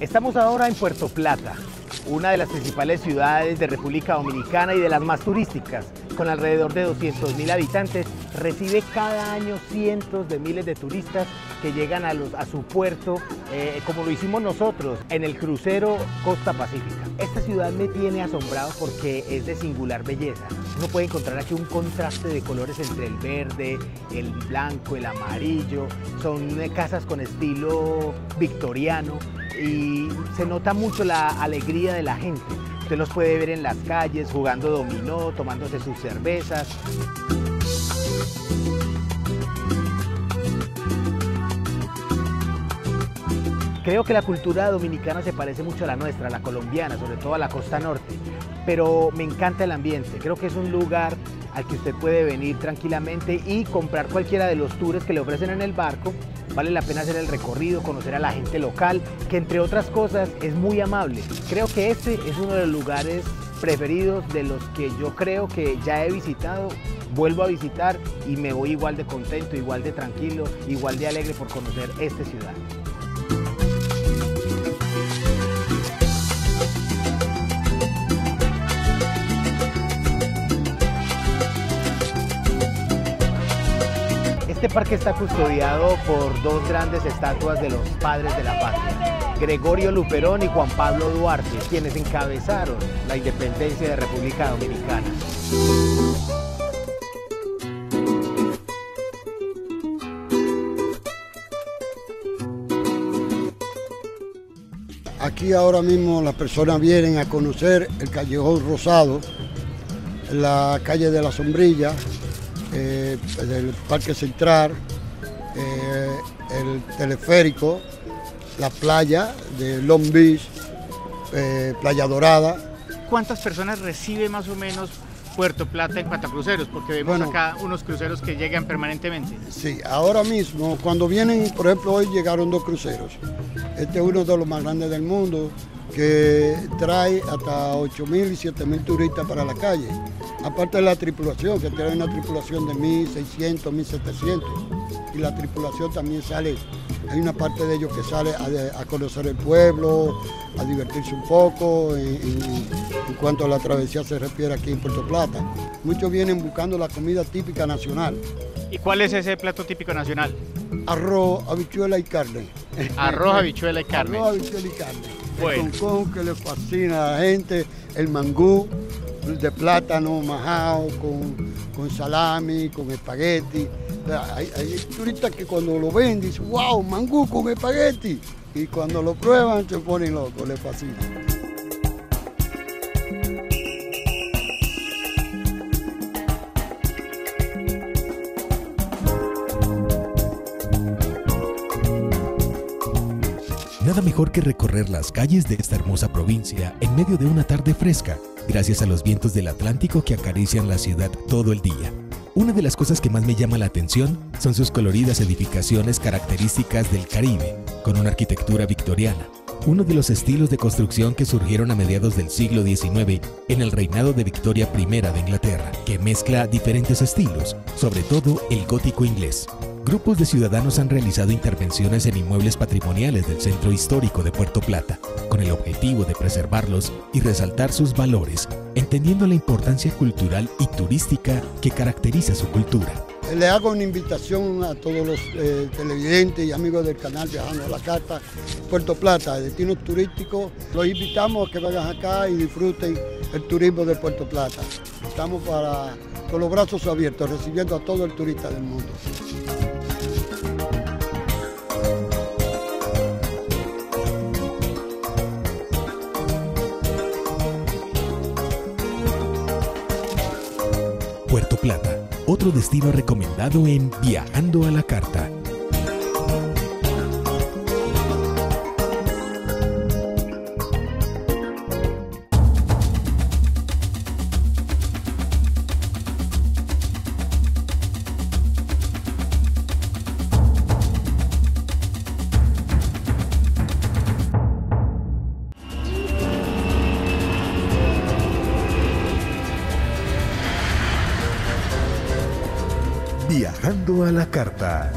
Estamos ahora en Puerto Plata, una de las principales ciudades de República Dominicana y de las más turísticas. Con alrededor de 200.000 habitantes, recibe cada año cientos de miles de turistas que llegan a, su puerto, eh, como lo hicimos nosotros en el crucero Costa Pacífica. Esta ciudad me tiene asombrado porque es de singular belleza. Uno puede encontrar aquí un contraste de colores entre el verde, el blanco, el amarillo. Son eh, casas con estilo victoriano y se nota mucho la alegría de la gente. Usted los puede ver en las calles jugando dominó, tomándose sus cervezas. Creo que la cultura dominicana se parece mucho a la nuestra, a la colombiana, sobre todo a la costa norte, pero me encanta el ambiente. Creo que es un lugar al que usted puede venir tranquilamente y comprar cualquiera de los tours que le ofrecen en el barco. Vale la pena hacer el recorrido, conocer a la gente local, que entre otras cosas es muy amable. Creo que este es uno de los lugares preferidos de los que yo creo que ya he visitado, vuelvo a visitar y me voy igual de contento, igual de tranquilo, igual de alegre por conocer esta ciudad. Este parque está custodiado por dos grandes estatuas de los padres de la patria, Gregorio Luperón y Juan Pablo Duarte, quienes encabezaron la independencia de República Dominicana. Aquí ahora mismo las personas vienen a conocer el Callejón Rosado, la calle de la Sombrilla, eh, del Parque Central, eh, el teleférico, la playa de Long Beach, eh, Playa Dorada. ¿Cuántas personas recibe más o menos Puerto Plata en cuanto a cruceros? Porque vemos Bueno. acá unos cruceros que llegan permanentemente. Sí, ahora mismo, cuando vienen, por ejemplo, hoy llegaron dos cruceros. Este es uno de los más grandes del mundo que trae hasta 8 mil y 7 mil turistas para la calle. Aparte de la tripulación, que tiene una tripulación de 1.600, 1.700. Y la tripulación también sale, hay una parte de ellos que sale a, a conocer el pueblo, a divertirse un poco en, en- en cuanto a la travesía se refiere aquí en Puerto Plata. Muchos vienen buscando la comida típica nacional, ¿Y cuál es ese plato típico nacional? arroz, habichuela y carne. Arroz, habichuela y carne. Arroz, habichuela y carne. Bueno. El concón que le fascina a la gente, el mangú de plátano majado con, con salami, con espagueti. Hay, hay turistas que cuando lo ven dicen, wow, mangú con espagueti. Y cuando lo prueban se ponen locos, les fascina. Nada mejor que recorrer las calles de esta hermosa provincia en medio de una tarde fresca, gracias a los vientos del Atlántico que acarician la ciudad todo el día. Una de las cosas que más me llama la atención son sus coloridas edificaciones características del Caribe, con una arquitectura victoriana, uno de los estilos de construcción que surgieron a mediados del siglo XIX en el reinado de Victoria I de Inglaterra, que mezcla diferentes estilos, sobre todo el gótico inglés. Grupos de ciudadanos han realizado intervenciones en inmuebles patrimoniales del centro histórico de Puerto Plata, con el objetivo de preservarlos y resaltar sus valores, entendiendo la importancia cultural y turística que caracteriza su cultura. Le hago una invitación a todos los eh, televidentes y amigos del canal Viajando a la Carta, Puerto Plata, destinos turísticos. Los invitamos a que vengan acá y disfruten el turismo de Puerto Plata. Estamos para, con los brazos abiertos, recibiendo a todo el turista del mundo. Plata, otro destino recomendado en Viajando a la Carta. Viajando a la Carta.